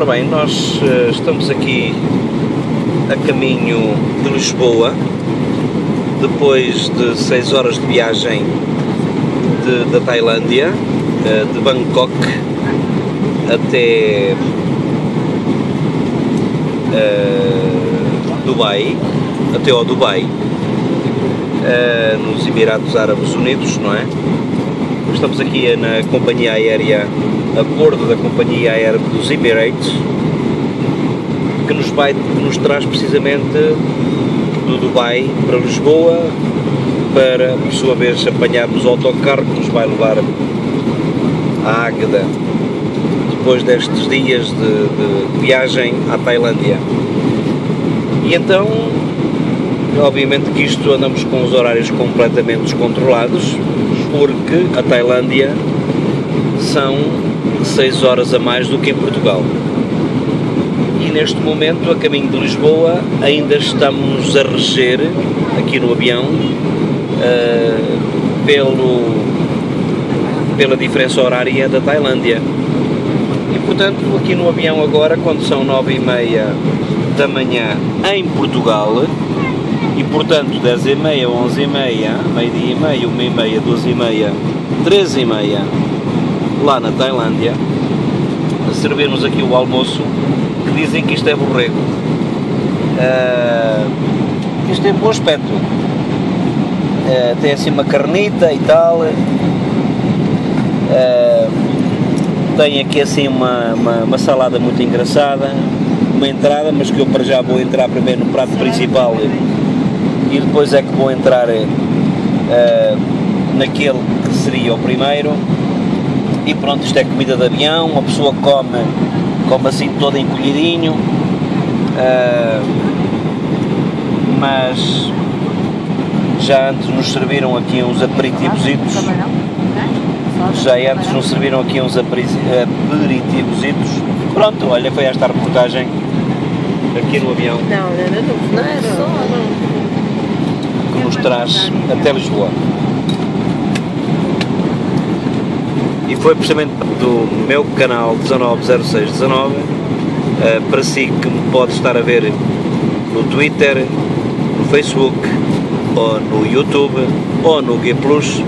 Ora bem, nós uh, estamos aqui a caminho de Lisboa, depois de 6 horas de viagem de, da Tailândia, uh, de Bangkok até uh, Dubai, até ao Dubai, nos Emirados Árabes Unidos, não é? Estamos aqui na companhia aérea, a bordo da companhia aérea dos Emirates, que nos, vai, que nos traz precisamente do Dubai para Lisboa, para, por sua vez, apanharmos o autocarro que nos vai levar à Águeda, depois destes dias de, de viagem à Tailândia. E então, obviamente que isto andamos com os horários completamente descontrolados, porque a Tailândia são 6 horas a mais do que em Portugal e neste momento, a caminho de Lisboa, ainda estamos a reger aqui no avião uh, pelo, pela diferença horária da Tailândia. E portanto, aqui no avião agora, quando são nove e meia da manhã em Portugal, e portanto 10 e meia, 11 e meia, meio-dia e meia, uma e meia, duas e meia, três e meia, lá na Tailândia, a servirmos aqui o almoço que dizem que isto é borrego. Uh, isto tem bom aspecto. Uh, tem assim uma carnita e tal. Uh, tem aqui assim uma, uma, uma, salada muito engraçada. Uma entrada, mas que eu para já vou entrar primeiro no prato principal e depois é que vou entrar naquele que seria o primeiro. E pronto, isto é comida de avião, uma pessoa come como assim todo encolhidinho, uh, mas já antes nos serviram aqui uns aperitivositos, já antes nos serviram aqui uns aperitivositos, pronto, olha, foi esta a reportagem aqui no avião. Não, não não só, não. Que nos traz até Lisboa. E foi precisamente do meu canal 190619 uh, para si que me pode estar a ver no Twitter, no Facebook ou no YouTube ou no G Plus.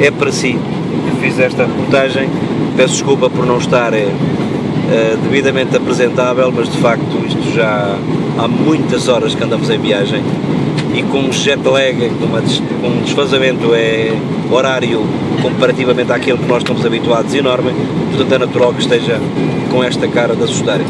É para si que fiz esta reportagem. Peço desculpa por não estar uh, devidamente apresentável mas de facto isto já há muitas horas que andamos em viagem e com jet lag, com, um desfazamento é horário comparativamente àquele que nós estamos habituados enorme, portanto é natural que esteja com esta cara de assustar.